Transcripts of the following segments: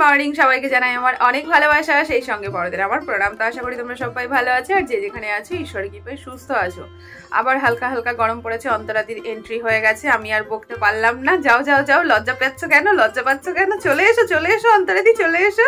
Morning সবাইকে জানাই আমার অনেক ভালোবাসা, সেই সঙ্গে বড়দের আমার প্রণাম। তো আশা করি তোমরা সবাই ভালো আছো আর যে যেখানে আছো ঈশ্বর কৃপায় সুস্থ আছো। আবার হালকা হালকা গরম পড়েছে, অন্তরাদির এন্ট্রি হয়ে গেছে, আমি আর বকতে পারলাম না। যাও যাও যাও, লজ্জা পাচ্ছ কেন? লজ্জা পাচ্ছ কেন? চলে এসো চলে এসো, অন্তরাদি, চলে এসো।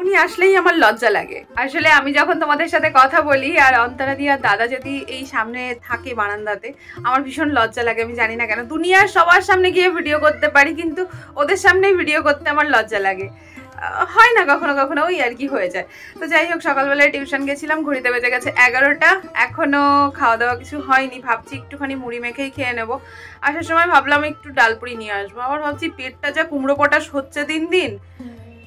উনি আসলেই আমার লজ্জা লাগে। আসলে আমি যখন তোমাদের সাথে কথা বলি আর অন্তরাদি আর দাদা যদি এই সামনে থাকে বারান্দাতে, আমার ভীষণ লজ্জা লাগে, আমি জানি না কেন। দুনিয়ার সবার সামনে গিয়ে ভিডিও করতে পারি, কিন্তু ওদের সামনেই ভিডিও করতে আমার লজ্জা লাগে। হয় না কখনো কখনো, ওই আর কি হয়ে যায়। তো যাই হোক, সকালবেলায় টিউশন গেছিলাম, ঘড়িতে বেজে গেছে এগারোটা। এখনও খাওয়া দাওয়া কিছু হয়নি, ভাবছি একটুখানি মুড়ি মেখেই খেয়ে নেব। আসার সময় ভাবলাম একটু ডালপুরি নিয়ে আসব। আবার ভাবছি পেটটা যা কুমড়ো পটাশ হচ্ছে দিন দিন।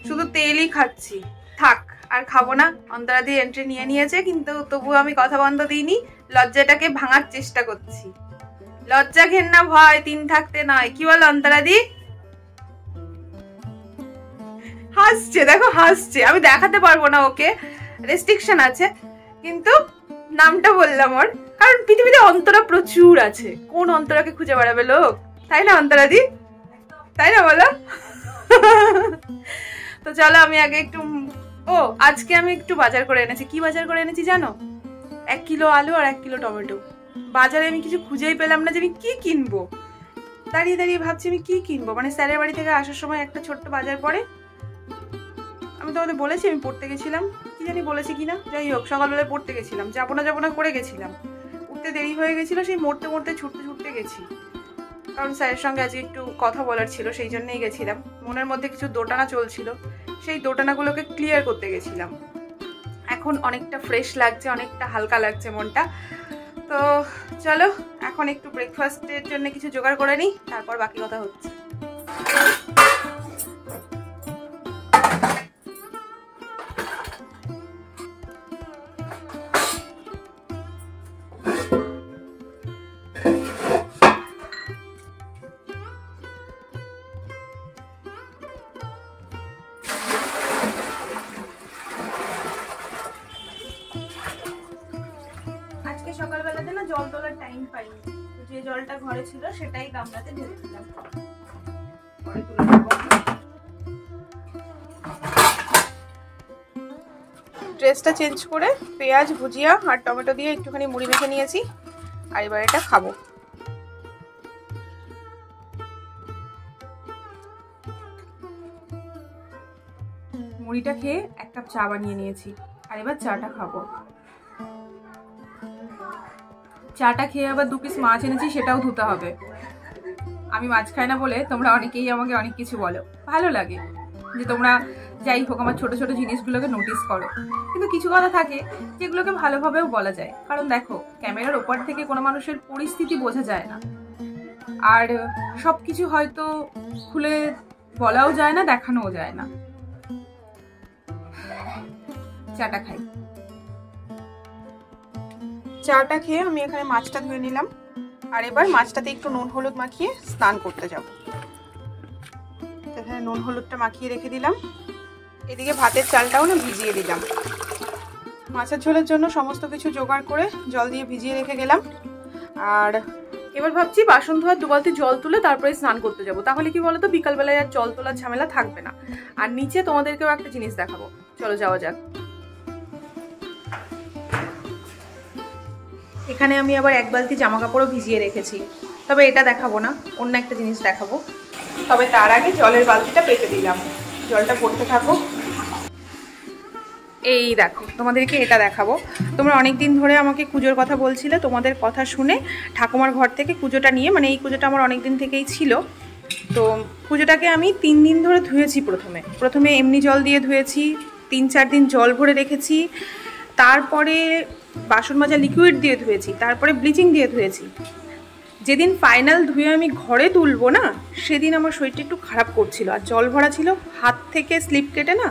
শুধু তেলই খাচ্ছি। থাক, আর খাব না। অন্তরাদি এন্ট্রি নিয়ে নিয়েছে, কিন্তু তবু আমি কথা বন্ধ দিইনি। লজ্জাটাকে ভাঙার চেষ্টা করছি। লজ্জা ঘেন্না ভয়, তিন থাকতে নয়। কি বল অন্তরাদি হাসছে, দেখো হাসছে। আমি দেখাতে পারব না ওকে। রেস্ট্রিকশন আছে। কিন্তু নামটা বললাম ওর। কারণ পৃথিবীতে অন্তরা প্রচুর আছে। কোন অন্তরাকে খুঁজে বেড়াবে লোক? তাই না অন্তরাদি তাই না বলো? তো চলো, আমি আগে একটু, ও, আজকে আমি একটু বাজার করে এনেছি। কি বাজার করে এনেছি জানো? এক কিলো আলু আর এক কিলো টমেটো। বাজারে আমি কিছু খুঁজেই পেলাম না যে আমি কি কিনবো। দাঁড়িয়ে দাঁড়িয়ে ভাবছি আমি কি কিনবো। মানে স্যারের বাড়ি থেকে আসার সময় একটা ছোট্ট বাজার পড়ে। আমি তোমাদের বলেছি, আমি পড়তে গেছিলাম। কি জানি বলেছি কিনা, যাই হোক, সকালবেলায় পড়তে গেছিলাম। যাব না যাব না, করে গেছিলাম। উঠতে দেরি হয়ে গেছিল, সেই মরতে মরতে ছুটতে ছুটতে গেছি। কারণ স্যারের সঙ্গে আজকে একটু কথা বলার ছিল, সেই জন্যেই গেছিলাম। মনের মধ্যে কিছু দোটানা চলছিল, সেই দোটানাগুলোকে ক্লিয়ার করতে গেছিলাম। এখন অনেকটা ফ্রেশ লাগছে, অনেকটা হালকা লাগছে মনটা। তো চলো, এখন একটু ব্রেকফাস্টের জন্য কিছু জোগাড় করে নিই, তারপর বাকি কথা হচ্ছে। ছিল, সেটাই গামলাতে ঢেলে দিলাম। ড্রেসটা চেঞ্জ করে পেঁয়াজ, ভুজিয়া আর টমেটো দিয়ে একটুখানি মুড়ি মেখে নিয়েছি আর এবার এটা খাব। মুড়িটা খেয়ে এক কাপ চা বানিয়ে নিয়েছি আর এবার চাটা খাব। চাটা খেয়ে আবার দু পিস মাছ এনেছি, সেটাও ধুতে হবে। আমি মাছ খাই না বলে তোমরা অনেকেই আমাকে অনেক কিছু বলো। ভালো লাগে যে তোমরা যাই হোক আমার ছোট ছোট জিনিসগুলোকে নোটিস করো। কিন্তু কিছু কথা থাকে যেগুলোকে ভালোভাবেও বলা যায়। কারণ দেখো, ক্যামেরার ওপর থেকে কোনো মানুষের পরিস্থিতি বোঝা যায় না। আর সব কিছু হয়তো খুলে বলাও যায় না, দেখানোও যায় না। চাটা খাই। চাটা খেয়ে আমি এখানে মাছটা ধুয়ে নিলাম। আর এবার মাছটাতে একটু নুন হলুদ মাখিয়ে স্নান করতে যাব। এখানে নুন হলুদটা মাখিয়ে রেখে দিলাম। এদিকে ভাতের চালটাও না ভিজিয়ে দিলাম। মাছের ঝোলের জন্য সমস্ত কিছু জোগাড় করে জল দিয়ে ভিজিয়ে রেখে গেলাম। আর এবার ভাবছি বাসন ধোয়ার দু বালতি জল তুলে তারপরে স্নান করতে যাব। তাহলে কি বলতো, বিকালবেলায় আর জল তোলার ঝামেলা থাকবে না। আর নিচে তোমাদেরকেও একটা জিনিস দেখাবো। চলো যাওয়া যাক। এখানে আমি আবার এক বালতি জামা কাপড়ও ভিজিয়ে রেখেছি। তবে এটা দেখাবো না, অন্য একটা জিনিস দেখাবো। তবে তার আগে জলের বালতিটা পেতে দিলাম। জলটা পড়তে থাকো। এই দেখো, তোমাদেরকে এটা দেখাবো। তোমরা অনেক দিন ধরে আমাকে পুজোর কথা বলছিলে, তোমাদের কথা শুনে ঠাকুমার ঘর থেকে পুজোটা নিয়ে মানে এই পুজোটা আমার অনেক দিন থেকেই ছিল। তো পুজোটাকে আমি তিন দিন ধরে ধুয়েছি প্রথমে। প্রথমে এমনি জল দিয়ে ধুয়েছি, তিন চার দিন জল ভরে রেখেছি। তারপরে বাসন মাজা লিকুইড দিয়ে ধুয়েছি, তারপরে ব্লিচিং দিয়ে ধুয়েছি। যেদিন ফাইনাল ধুয়ে আমি ঘরে তুলবো না, সেদিন আমার শরীরটা একটু খারাপ করছিল। আর জল ভরা ছিল, হাত থেকে স্লিপ কেটে না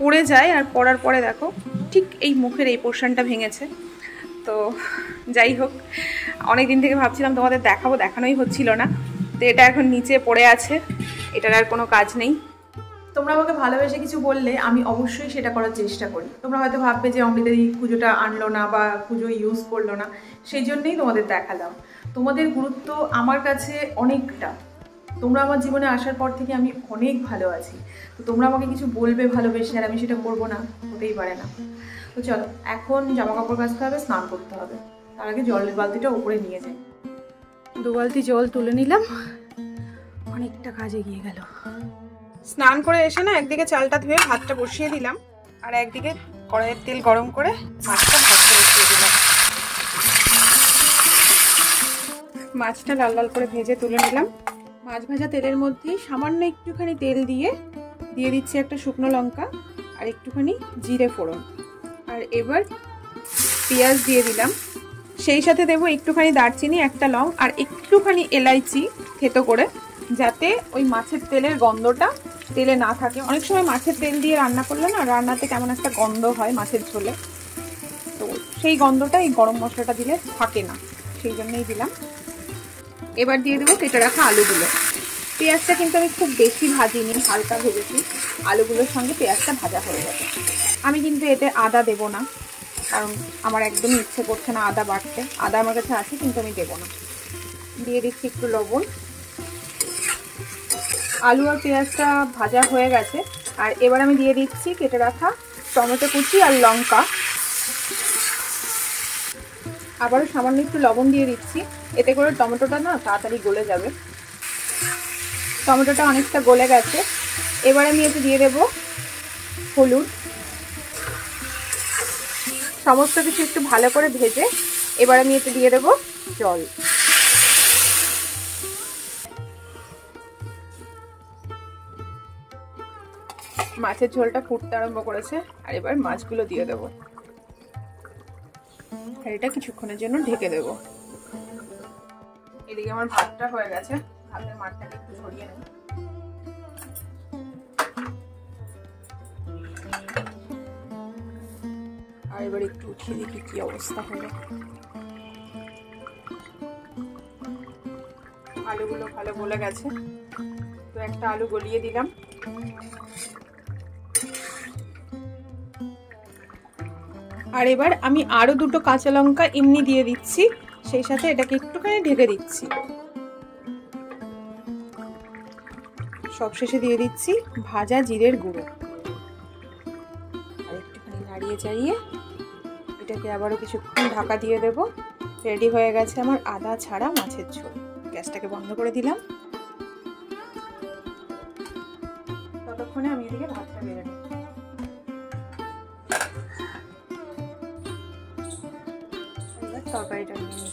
পড়ে যায় আর পড়ার পরে দেখো, ঠিক এই মুখের এই পোর্শনটা ভেঙেছে। তো যাই হোক অনেক দিন থেকে ভাবছিলাম তোমাদের দেখাবো, দেখানোই হচ্ছিল না। তো এটা এখন নিচে পড়ে আছে, এটার আর কোনো কাজ নেই। তোমরা আমাকে ভালোবেসে কিছু বললে, আমি অবশ্যই সেটা করার চেষ্টা করি। তোমরা হয়তো ভাববে যে অমৃতাদি পুজোটা আনলো না বা পুজো ইউজ করল না, সেই জন্যেই তোমাদের দেখালাম। তোমাদের গুরুত্ব আমার কাছে অনেকটা। তোমরা আমার জীবনে আসার পর থেকে আমি অনেক ভালো আছি। তো তোমরা আমাকে কিছু বলবে ভালোবেসে, আর আমি সেটা করব না, হতেই পারে না। তো চলো, এখন জামা কাপড় কাচতে হবে, স্নান করতে হবে। তার আগে জলের বালতিটা উপরে নিয়ে যাই। দু বালতি জল তুলে নিলাম। অনেকটা কাজে গিয়ে গেল। স্নান করে এসে না একদিকে চালটা ধুয়ে ভাতটা বসিয়ে দিলাম, আর একদিকে কড়াইয়ের তেল গরম করে মাছটা ভাজতে বসিয়ে দিলাম। মাছটা লাল লাল করে ভেজে তুলে নিলাম। মাছ ভাজা তেলের মধ্যে সামান্য একটুখানি তেল দিয়ে দিয়ে দিচ্ছি একটা শুকনো লঙ্কা আর একটুখানি জিরে ফোড়ন। আর এবার পেঁয়াজ দিয়ে দিলাম। সেই সাথে দেবো একটুখানি দারচিনি, একটা লং আর একটুখানি এলাইচি থেতো করে, যাতে ওই মাছের তেলের গন্ধটা তেলে না থাকে। অনেক সময় মাছের তেল দিয়ে রান্না করলে না রান্নাতে কেমন একটা গন্ধ হয় মাছের ঝোলে। তো সেই গন্ধটা, এই গরম মশলাটা দিলে থাকে না। সেই জন্যই দিলাম। এবার দিয়ে দেবো কেটে রাখা আলুগুলো। পেঁয়াজটা কিন্তু আমি খুব বেশি ভাজিনি, হালকা ভেজেছি। আলুগুলোর সঙ্গে পেঁয়াজটা ভাজা হয়ে যাবে আমি কিন্তু এতে আদা দেব না, কারণ আমার একদমই ইচ্ছে করছে না আদা বাড়তে। আদা আমার কাছে আছে, কিন্তু আমি দেবো না। দিয়ে দিচ্ছি একটু লবণ। আলু আর পেঁয়াজটা ভাজা হয়ে গেছে। আর এবার আমি দিয়ে দিচ্ছি কেটে রাখা টমেটো কুচি আর লঙ্কা। আবারও সামান্য একটু লবণ দিয়ে দিচ্ছি। এতে করে টমেটোটা না তাড়াতাড়ি গলে যাবে। টমেটোটা অনেকটা গলে গেছে। এবার আমি এতে দিয়ে দেব হলুদ। সমস্ত কিছু একটু ভালো করে ভেজে এবার আমি এতে দিয়ে দেব জল। মাছের ঝোলটা ফুটতে আরম্ভ করেছে, আর এবার মাছগুলো দিয়ে দেব। আর এটা কিছুক্ষণের জন্য ঢেকে দেব। এদিকে আমার ভাতটা হয়ে গেছে, ভাতের মাঠটাকে একটু ঝরিয়ে নেব। আর এবার একটু দেখি কি অবস্থা আলুগুলো ভালো গলে গেছে। তো একটা আলু গলিয়ে দিলাম। আর এবার আমি আরও দুটো কাঁচা লঙ্কা এমনি দিয়ে দিচ্ছি, সেই সাথে এটাকে একটুখানি ঢেকে দিচ্ছি। সবশেষে দিয়ে দিচ্ছি ভাজা জিরের গুঁড়ো। আর একটুখানি নাড়িয়ে চাড়িয়ে এটাকে আবারও কিছুক্ষণ ঢাকা দিয়ে দেব। রেডি হয়ে গেছে আমার আদা ছাড়া মাছের ঝোল। গ্যাসটাকে বন্ধ করে দিলাম। তরকারিটা। নিয়ে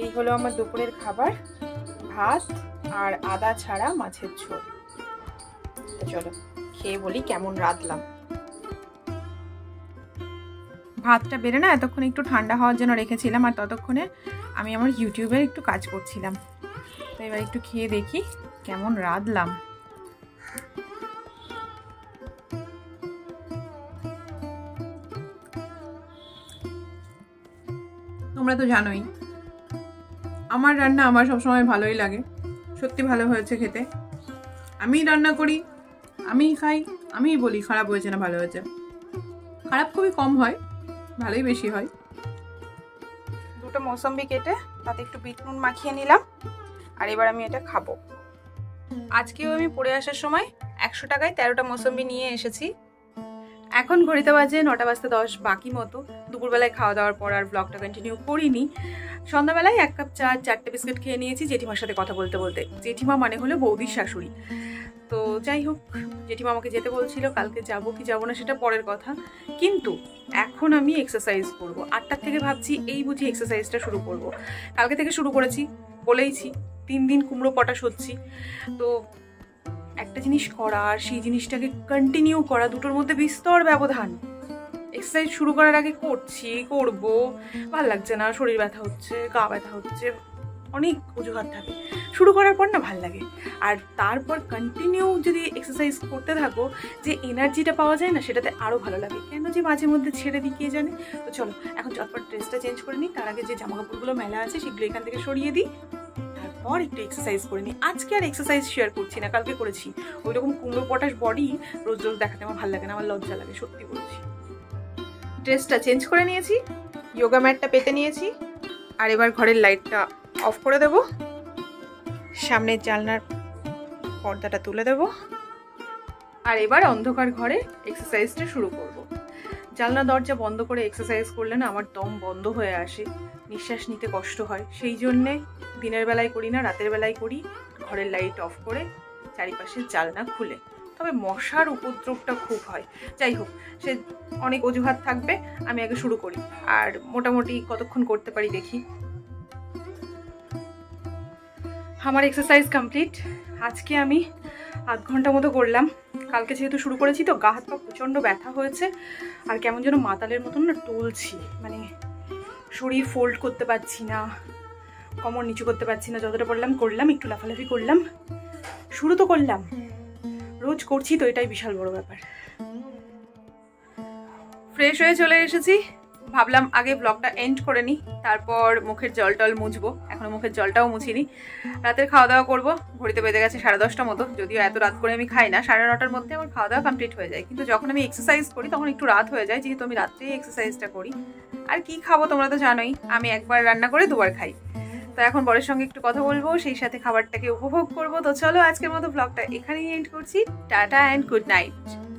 এই হলো আমার দুপুরের খাবার, ভাত আর আদা ছাড়া মাছের ঝোল। চলো, খেয়ে বলি কেমন রাঁধলাম। ভাতটা বেড়ে না এতক্ষণ একটু ঠান্ডা হওয়ার জন্য রেখেছিলাম আর ততক্ষণে আমি আমার ইউটিউবে একটু কাজ করছিলাম। তো এবার একটু খেয়ে দেখি কেমন রাঁধলাম। তোমরা তো জানোই। আমার রান্না আমার সবসময় ভালোই লাগে। সত্যি ভালো হয়েছে খেতে। আমি রান্না করি আমি খাই, আমিই বলি, খারাপ হয়েছে না ভালো হয়েছে। খারাপ খুবই কম হয়, ভালোই বেশি হয়। দুটো মৌসম্বি কেটে তাতে একটু বিট নুন মাখিয়ে নিলাম, আর এবার আমি এটা খাব। আজকেও আমি পড়ে আসার সময় একশো টাকায় তেরোটা মৌসম্বি নিয়ে এসেছি। এখন ঘড়িতে বাজে নটা বাজতে দশ বাকি মতো। দুপুরবেলায় খাওয়া দাওয়ার পর আর ব্লগটা কন্টিনিউ করিনি। সন্ধ্যাবেলায় এক কাপ চা, চারটে বিস্কুট খেয়ে নিয়েছি জেঠিমার সাথে কথা বলতে বলতে। জেঠিমা মানে হলো বৌদির শাশুড়ি। তো যাই হোক, জেঠিমা আমাকে যেতে বলছিল, কালকে যাব কি যাব না সেটা পরের কথা। কিন্তু এখন আমি এক্সারসাইজ করব। আটটার থেকে ভাবছি এই বুঝি এক্সারসাইজটা শুরু করব। কালকে থেকে শুরু করেছি, বলেইছি, তিন দিন কুমড়ো পটাশ হচ্ছি। তো একটা জিনিস করা আর সেই জিনিসটাকে কন্টিনিউ করা, দুটোর মধ্যে বিস্তর ব্যবধান। এক্সারসাইজ শুরু করার আগে করছি, করব, ভালো লাগছে না, শরীর ব্যথা হচ্ছে, গা ব্যথা হচ্ছে, অনেক অজুহাত থাকে। শুরু করার পর না ভালো লাগে। আর তারপর কন্টিনিউ যদি এক্সারসাইজ করতে থাকো, যে এনার্জিটা পাওয়া যায় না, সেটাতে আরও ভালো লাগে। কেন যে মাঝে মধ্যে ছেড়ে দিই, কে জানে? তো চলো, এখন চটপট ড্রেসটা চেঞ্জ করে নিই। তার আগে যে জামা কাপড়গুলো মেলা আছে, সেগুলো এখান থেকে সরিয়ে দিই। তারপর একটু এক্সারসাইজ করে নিই। আজকে আর এক্সারসাইজ শেয়ার করছি না, কালকে করেছি। ওই রকম কুমড়ো পটাশ বডি রোজ রোজ দেখাতে আমার ভালো লাগে না, আমার লজ্জা লাগে, সত্যি বলছি। ড্রেসটা চেঞ্জ করে নিয়েছি যোগা ম্যাটটা পেতে নিয়েছি, আর এবার ঘরের লাইটটা অফ করে দেব। সামনের জানলার পর্দাটা তুলে দেব। আর এবার অন্ধকার ঘরে এক্সারসাইজটা শুরু করব। জানলা দরজা বন্ধ করে এক্সারসাইজ করলে না আমার দম বন্ধ হয়ে আসে। নিঃশ্বাস নিতে কষ্ট হয়। সেই জন্যে দিনের বেলায় করি না, রাতের বেলায় করি। ঘরের লাইট অফ করে চারিপাশে জালনা খুলে। তবে মশার উপদ্রবটা খুব হয়। যাই হোক, সে অনেক অজুহাত থাকবে, আমি আগে শুরু করি। আর মোটামুটি কতক্ষণ করতে পারি দেখি। আমার এক্সারসাইজ কমপ্লিট আজকে আমি আধ ঘণ্টা মতো করলাম। কালকে যেহেতু শুরু করেছি, তো গা হাত পা প্রচণ্ড ব্যথা হয়েছে। আর কেমন যেন মাতালের মতন না টলছি। মানে শরীর ফোল্ড করতে পারছি না, কমর নিচু করতে পারছি না, যতটা পড়লাম করলাম, একটু লাফালাফি করলাম। শুরু তো করলাম। রোজ করছি তো, এটাই বিশাল বড় ব্যাপার। ফ্রেশ হয়ে চলে এসেছি। ভাবলাম আগে ব্লগটা এন্ড করে নিই, তারপর মুখের জল টল মুছবো। এখনও মুখের জলটাও মুছিনি। রাতের খাওয়া দাওয়া করব। ঘড়িতে বেজে গেছে সাড়ে দশটা মতো। যদিও এত রাত করে আমি খাই না, সাড়ে নটার মধ্যে আমার খাওয়া দাওয়া কমপ্লিট হয়ে যায়। কিন্তু যখন আমি এক্সারসাইজ করি, তখন একটু রাত হয়ে যায়। যেহেতু আমি রাত্রেই এক্সারসাইজটা করি। আর কি খাব তোমরা তো জানোই, আমি একবার রান্না করে দুবার খাই। তো এখন বরের সঙ্গে একটু কথা বলব, সেই সাথে খাবারটাকে উপভোগ করব। তো চলো আজকের মতো ব্লগটা এখানেই এন্ড করছি। Tata and good night